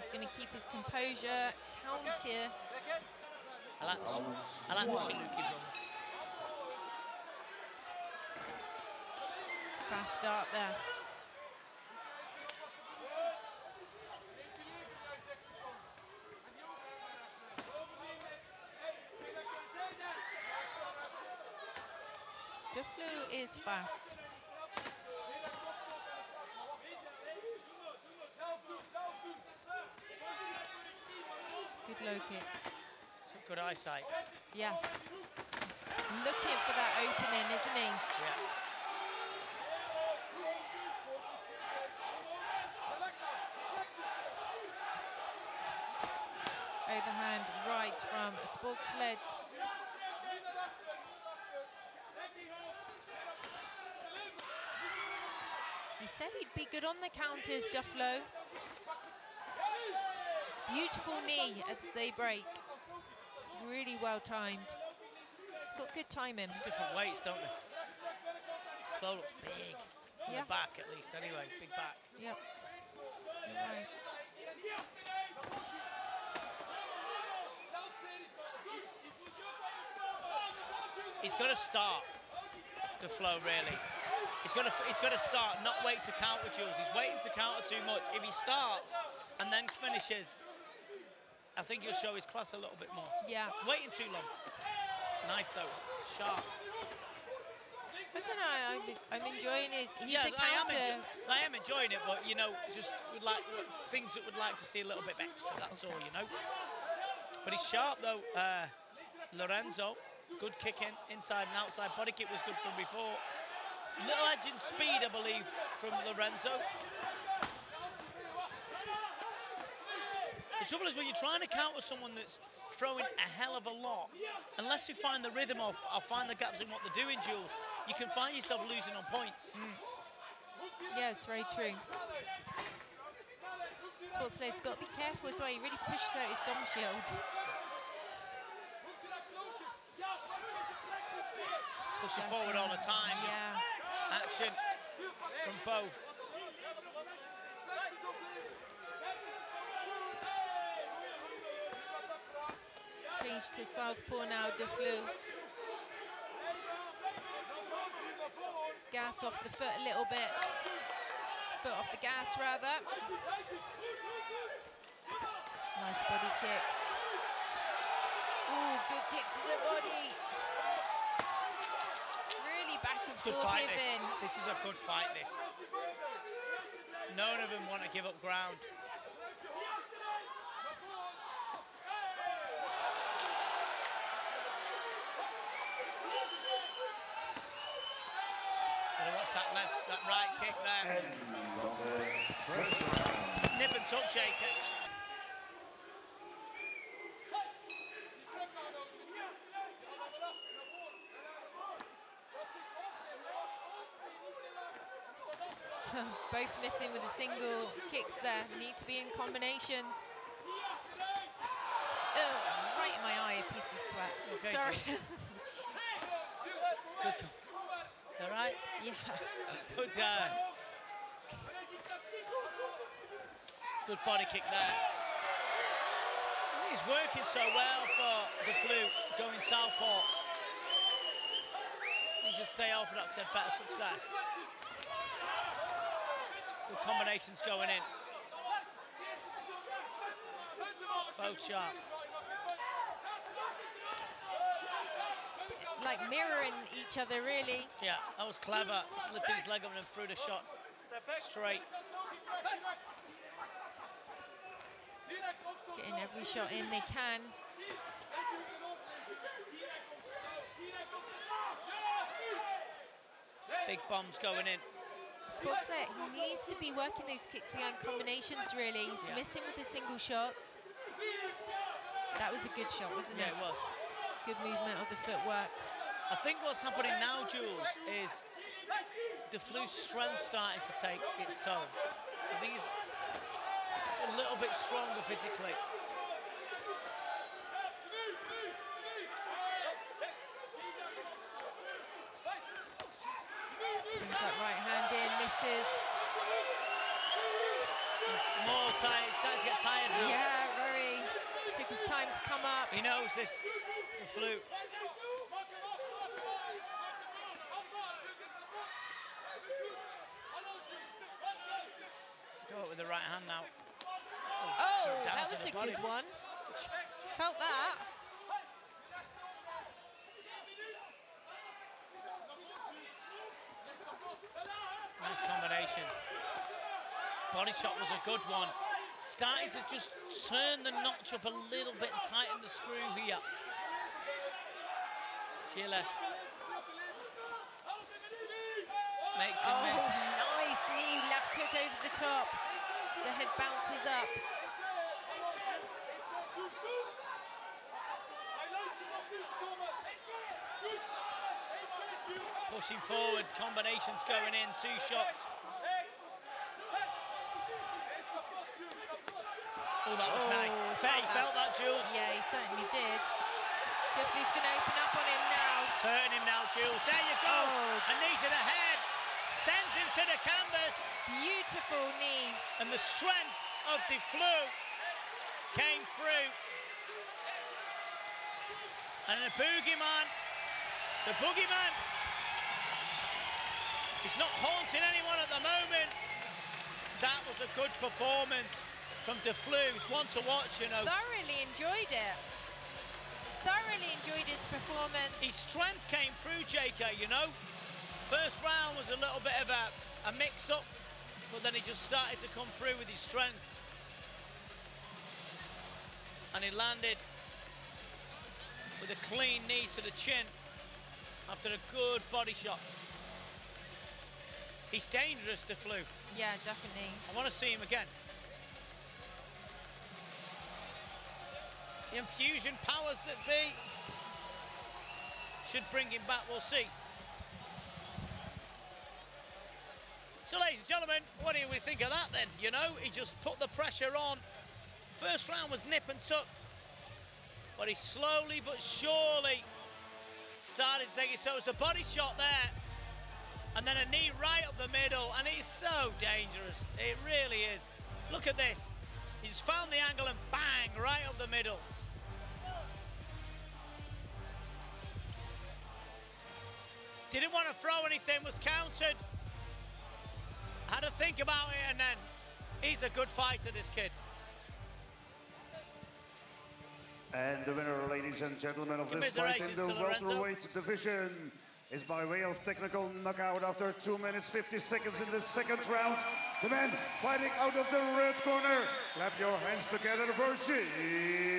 He's going to keep his composure, counter. I like the, I like the Shiluki runs. Fast start there. Duflou is fast. Low kick. Some good eyesight. Yeah. He's looking for that opening, isn't he? Yeah. Overhand right from Sporkslede. He said he'd be good on the counters, Duflou. Beautiful knee as they break. Really well timed. He's got good timing. Different weights, don't they? Flo looks big. In Yeah. the back, at least, anyway. Big back. Yep. Right. He's got to start the flow, really. He's got to he's got to start, not wait to counter Jules. He's waiting to counter too much. If he starts and then finishes, I think he'll show his class a little bit more. Yeah. He's waiting too long. Nice though, sharp. I don't know. I'm, I'm enjoying his. He's yes, a I am, I am enjoying it, but you know, just would like things that would like to see a little bit extra. That's all, you know. But he's sharp though. Uh, Lurenso, good kicking inside and outside. Body kick was good from before. Little edge in speed, I believe, from Lurenso. The trouble is when you're trying to counter someone that's throwing a hell of a lot, unless you find the rhythm or, or find the gaps in what they're doing, Jules, you can find yourself losing on points. Mm. Yes, very true. Sporkslede's got to be careful as well. He really pushes out his gum shield. Pushing forward all the time. Yeah. Action from both. Change to southpaw now, Duflou. Gas off the foot a little bit. Foot off the gas, rather. Nice body kick. Ooh, good kick to the body. Really back and Good forth fight, giving. this. This is a good fight, this. None of them want to give up ground. And that left, that right kick there? End of the first round. Nip and tuck, Jacob. Both missing with the single kicks there. Need to be in combinations. Ugh, right in my eye, a piece of sweat. Okay, Sorry. Good. All right. yeah. Good. Uh, good body kick there. He's working so well for Duflou going southpaw. He should stay orthodox and better success. Good combinations going in. Both sharp. Like mirroring each other, really. Yeah, that was clever. Just lifted his leg up and then threw the shot straight. Getting every shot in they can. Big bombs going in. Sporkslede, he needs to be working those kicks behind combinations, really. He's Yeah. missing with the single shots. That was a good shot, wasn't Yeah, it? Yeah, it was. Good movement of the footwork. I think what's happening now, Jules, is Duflou's strength starting to take its toll. I think he's a little bit stronger physically. Swings that right hand in, misses. He's more tired. He's starting to get tired now. Yeah, very. Took his time to come up. He knows this, the fluke. Go with the right hand now. Oh, down that was a body. good one. Felt that. Nice combination. Body shot was a good one. Starting to just turn the notch up a little bit and tighten the screw here. Chiles makes him Oh, miss. nice knee, left hook over the top. As the head bounces up. Pushing forward, combinations going in, two shots. Oh, that was oh. nice. Oh, Faye, felt that. felt that, Jules? Yeah, he certainly did. Duffy's going to open up on him now. Turn him now, Jules. There you go. Oh. A knee to the head. Sends him to the canvas. Beautiful knee. And the strength of the flu came through. And the boogeyman, the boogeyman, is not haunting anyone at the moment. That was a good performance from Duflou's. One to watch, you know. Thoroughly enjoyed it. Thoroughly enjoyed his performance. His strength came through, JK, you know. First round was a little bit of a, a mix-up, but then he just started to come through with his strength. And he landed with a clean knee to the chin after a good body shot. He's dangerous, Duflou. Yeah, definitely. I want to see him again. Enfusion powers that be should bring him back, we'll see. So, ladies and gentlemen, what do we think of that then? You know, he just put the pressure on. First round was nip and tuck, but he slowly but surely started it. So it's a body shot there, and then a knee right up the middle, and it's so dangerous. It really is. Look at this. He's found the angle and bang, right up the middle. Didn't want to throw anything, was countered. Had to think about it, and then he's a good fighter, this kid. And the winner, ladies and gentlemen, of this fight in the welterweight division is by way of technical knockout after 2 minutes 50 seconds in the second round. The man fighting out of the red corner. Clap your hands together for Gilles